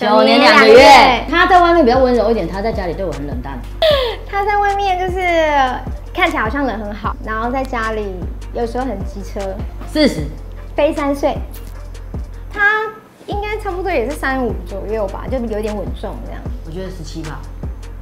九年两个月。他在外面比较温柔一点，他在家里对我很冷淡。他在外面就是看起来好像人很好，然后在家里有时候很机车。四十，飞三岁，他应该差不多也是三五左右吧，就有点稳重这样。我觉得十七吧。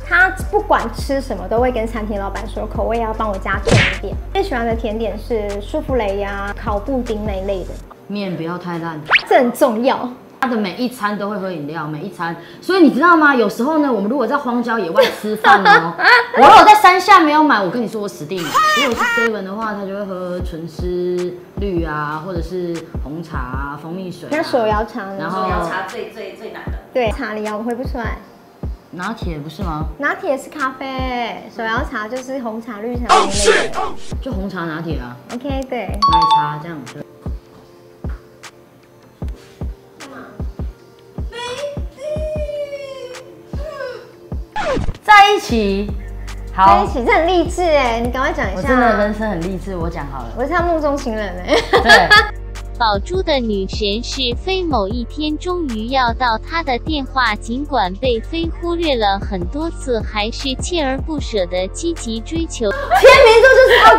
他不管吃什么，都会跟餐厅老板说口味要帮我加重一点。最喜欢的甜点是舒芙蕾呀、烤布丁那一类的。面不要太烂，这很重要。他的每一餐都会喝饮料，每一餐。所以你知道吗？有时候呢，我们如果在荒郊野外吃饭哦，我如果在山下没有买，我跟你说我死定了。如果是 seven 的话，他就会喝纯丝绿啊，或者是红茶啊、蜂蜜水。那手摇茶，然后手摇茶最最最难的。对，茶里摇回不出来。拿铁不是吗？拿铁是咖啡，手摇茶就是红茶、绿茶那类的，就红茶拿铁啊。OK，对。奶茶这样子。在一起，好，在一起，这很励志哎，你赶快讲一下。我真的人生很励志，我讲好了。我是他梦中情人哎。对。宝珠的女神是飞，某一天终于要到她的电话，尽管被飞忽略了很多次，还是锲而不舍的积极追求。天秤座就是他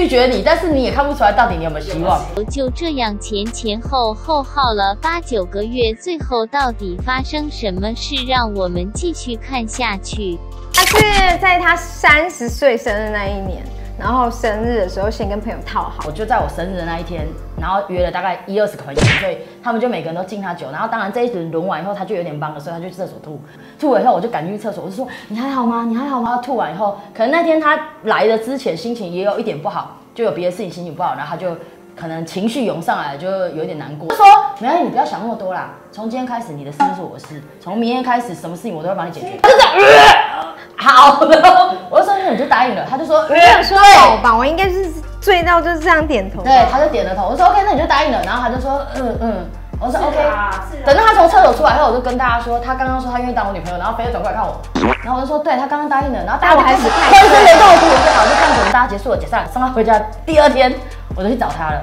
拒绝你，但是你也看不出来到底你有没有希望。就这样前前后后耗了八九个月，最后到底发生什么事？让我们继续看下去。他是在他三十岁生日那一年。然后生日的时候先跟朋友套好，我就在我生日的那一天，然后约了大概一二十个朋友，所以他们就每个人都敬他酒。然后当然这一轮轮完以后，他就有点帮了，所以他就去厕所吐。吐了以后，我就赶紧去厕所，我就说你还好吗？你还好吗？吐完以后，可能那天他来的之前心情也有一点不好，就有别的事情心情不好，然后他就可能情绪涌上来，就有点难过。他说没关系，你不要想那么多啦。从今天开始，你的事是我的事。从明天开始，什么事情我都会帮你解决。他就这样。好，的。我就说那你就答应了，他就说没有说。好吧，我应该是醉到就是这样点头，对，他就点了头。我说 OK，那你就答应了，然后他就说嗯嗯，我说 OK，等到他从厕所出来后，我就跟大家说他刚刚说他愿意当我女朋友，然后飞转过来看我，然后我就说对他刚刚答应了，然后大家开始开始雷动我，我就好就看着大家结束了解散，送他回家。第二天我就去找他了，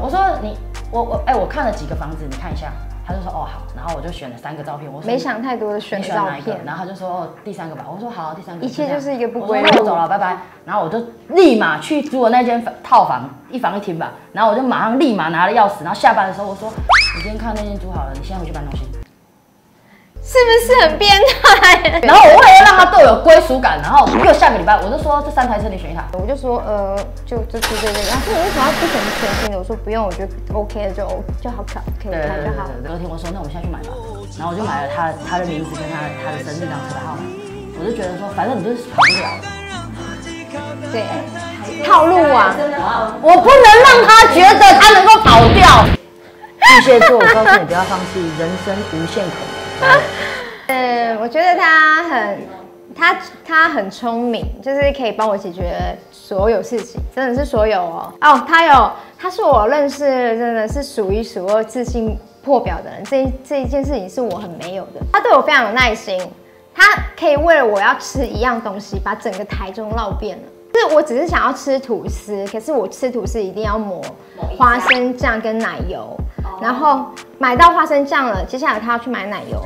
我说你我我哎我看了几个房子，你看一下。他就说哦好，然后我就选了三个照片。我说没想太多的选照片。然后他就说哦第三个吧。我说好，第三个。一切就是一个不归路。我走了，拜拜。然后我就立马去租了那间套房，一房一厅吧。然后我就马上立马拿了钥匙。然后下班的时候我说，我今天看那间租好了，你现在回去搬东西。是不是很变态？然后我为了让他对我有归属感，然后又下个礼拜我就说这三台车你选一台，我就说呃就就就这个。然后你为什么要不选全新的？我说不用，我觉得 OK 的就 O 就好看，可以开就好。隔天我说那我们现在去买吧，然后我就买了他他的名字跟他他的生日张车号码，我就觉得说反正你就是跑不了。对，套路啊！我不能让他觉得他能够跑掉。巨蟹座，我告诉你不要放弃，人生无限可能。呃，我觉得他很，他他很聪明，就是可以帮我解决所有事情，真的是所有哦。哦，他有，他是我认识真的是数一数二自信破表的人。这这一件事情是我很没有的。他对我非常有耐心，他可以为了我要吃一样东西，把整个台中绕遍了。就是我只是想要吃吐司，可是我吃吐司一定要抹花生酱跟奶油。然后买到花生酱了，接下来他要去买奶油。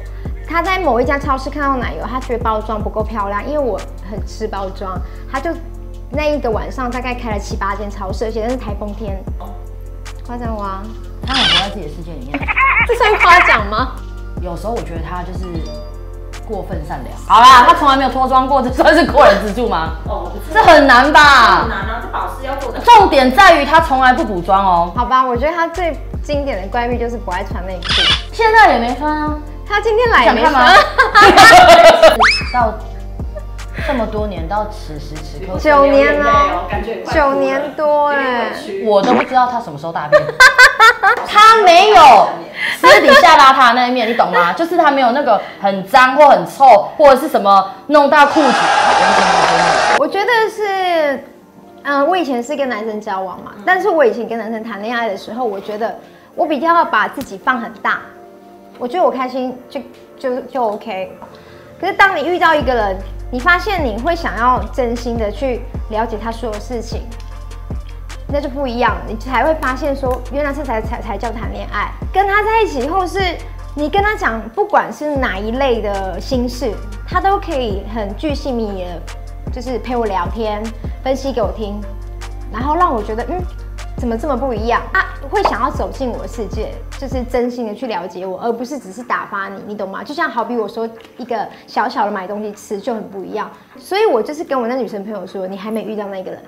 他在某一家超市看到奶油，他觉得包装不够漂亮，因为我很吃包装，他就那一个晚上大概开了七八间超市，而且那是台风天，夸张吗？他很活在自己的世界里面，这算夸奖吗？有时候我觉得他就是过分善良。好啦，他从来没有脱妆过，这算是过人之处吗？哦，这很难吧？很难啊，这保湿要做的。重点在于他从来不补妆哦。好吧，我觉得他最。经典的怪癖就是不爱穿内裤，现在也没穿啊。他今天来也没穿。到这么多年，到此时此刻九年了，九年多哎，我都不知道他什么时候大便。他没有私底下邋遢那一面，你懂吗？就是他没有那个很脏或很臭，或者是什么弄到裤子。嗯，我以前是跟男生交往嘛，但是我以前跟男生谈恋爱的时候，我觉得我比较把自己放很大，我觉得我开心就就就 OK。可是当你遇到一个人，你发现你会想要真心的去了解他所有事情，那就不一样，你才会发现说，原来这才才才叫谈恋爱。跟他在一起以后是你跟他讲，不管是哪一类的心事，他都可以很具细密的，就是陪我聊天，分析给我听，然后让我觉得，嗯，怎么这么不一样？他会想要走进我的世界，就是真心的去了解我，而不是只是打发你，你懂吗？就像好比我说一个小小的买东西吃就很不一样，所以我就是跟我那女生朋友说，你还没遇到那个人，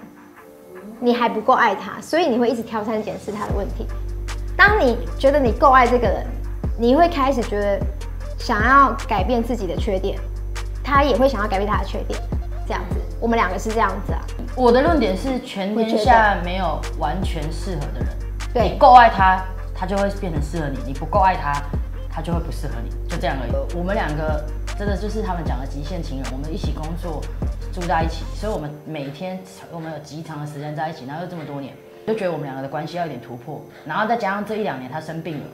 你还不够爱他，所以你会一直挑三拣四他的问题。当你觉得你够爱这个人，你会开始觉得想要改变自己的缺点，他也会想要改变他的缺点，这样子，我们两个是这样子啊。我的论点是，全天下没有完全适合的人。对你够爱他，他就会变成适合你；你不够爱他，他就会不适合你，就这样而已。我们两个真的就是他们讲的极限情人，我们一起工作，住在一起，所以我们每天我们有极长的时间在一起，然后又这么多年，就觉得我们两个的关系要有点突破。然后再加上这一两年他生病了，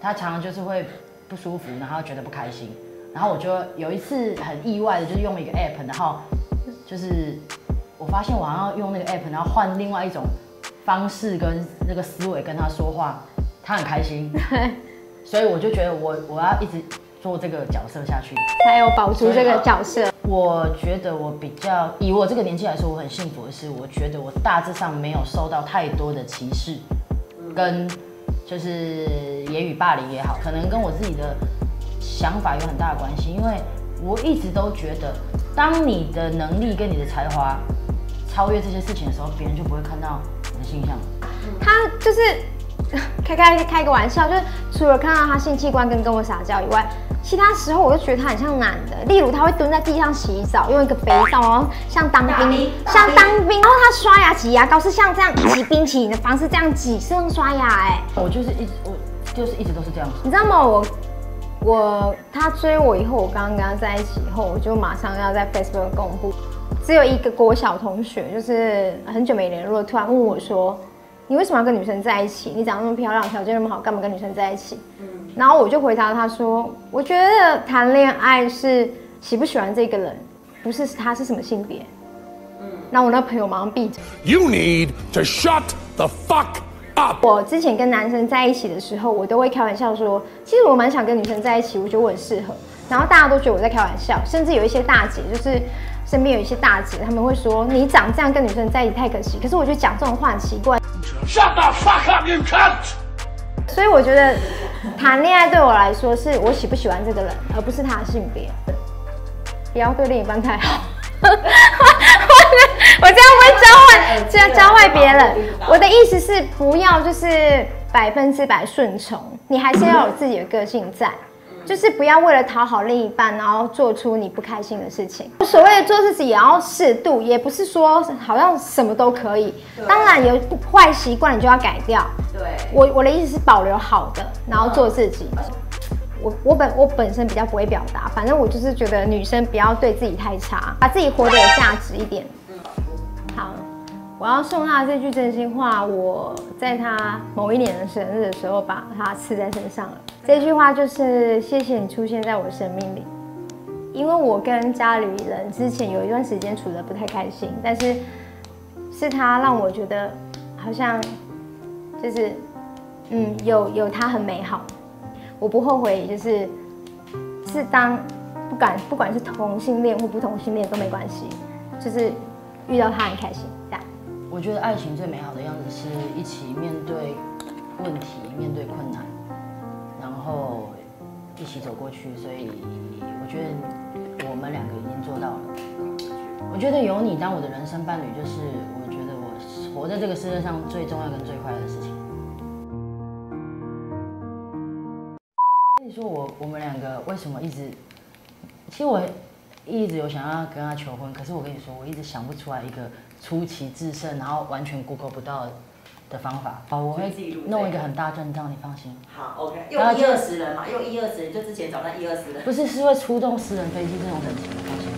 他常常就是会不舒服，然后觉得不开心。然后我就有一次很意外的，就是用一个 app，然后就是我发现我好像用那个 app，然后换另外一种方式跟那个思维跟他说话，他很开心，所以我就觉得我我要一直做这个角色下去。才有保住这个角色。我觉得我比较以我这个年纪来说，我很幸福的是，我觉得我大致上没有受到太多的歧视，跟就是言语霸凌也好，可能跟我自己的想法有很大的关系。因为我一直都觉得，当你的能力跟你的才华超越这些事情的时候，别人就不会看到你的形象。他就是开开开个玩笑，就是除了看到他性器官跟跟我撒娇以外，其他时候我就觉得他很像男的。例如他会蹲在地上洗澡，用一个肥皂，然后像当兵兵，像当兵，然后他刷牙挤牙膏是像这样挤冰淇淋的方式这样挤，是用刷牙哎、我就是一直我就是一直都是这样子。你知道吗？我我他追我以后，我刚刚跟他在一起以后，我就马上要在 Facebook 公布。只有一个国小同学，就是很久没联络，突然问我说：“你为什么要跟女生在一起？你长得那么漂亮，条件那么好，干嘛跟女生在一起？”然后我就回答他说：“我觉得谈恋爱是喜不喜欢这个人，不是他是什么性别。”嗯，那我那朋友马上闭嘴。You need to shut the fuck up. 我之前跟男生在一起的时候，我都会开玩笑说，其实我蛮想跟女生在一起，我觉得我很适合。然后大家都觉得我在开玩笑，甚至有一些大姐，就是身边有一些大姐，他们会说你长这样跟女生在一起太可惜。可是我觉得讲这种话很奇怪，Shut the fuck up, you cunt! 所以我觉得谈恋爱对我来说是我喜不喜欢这个人，而不是他的性别。不要对另一半太好。我这样会教这要教坏别人。我的意思是，不要就是百分之百顺从，你还是要有自己的个性在。就是不要为了讨好另一半，然后做出你不开心的事情。所谓的做自己也要适度，也不是说好像什么都可以。当然有坏习惯你就要改掉。对，我我的意思是保留好的，然后做自己。我我本我本身比较不会表达，反正我就是觉得女生不要对自己太差，把自己活得有价值一点。我要送他这句真心话，我在他某一年的生日的时候把它刺在身上了。这句话就是谢谢你出现在我生命里，因为我跟家里人之前有一段时间处得不太开心，但是是他让我觉得好像就是嗯有有他很美好，我不后悔，就是是当不管不管是同性恋或不同性恋都没关系，就是遇到他很开心这样。我觉得爱情最美好的样子是一起面对问题，面对困难，然后一起走过去。所以我觉得我们两个已经做到了。我觉得有你当我的人生伴侣，就是我觉得我活在这个世界上最重要跟最快乐的事情。跟你说我我们两个为什么一直，其实我一直有想要跟他求婚，可是我跟你说，我一直想不出来一个出奇制胜，然后完全 Google 不到的方法。好，我会弄一个很大阵仗，你放心。好，OK，用一二十人嘛，用一二十人，就之前找那一二十人。不是，是会出动私人飞机这种等级的。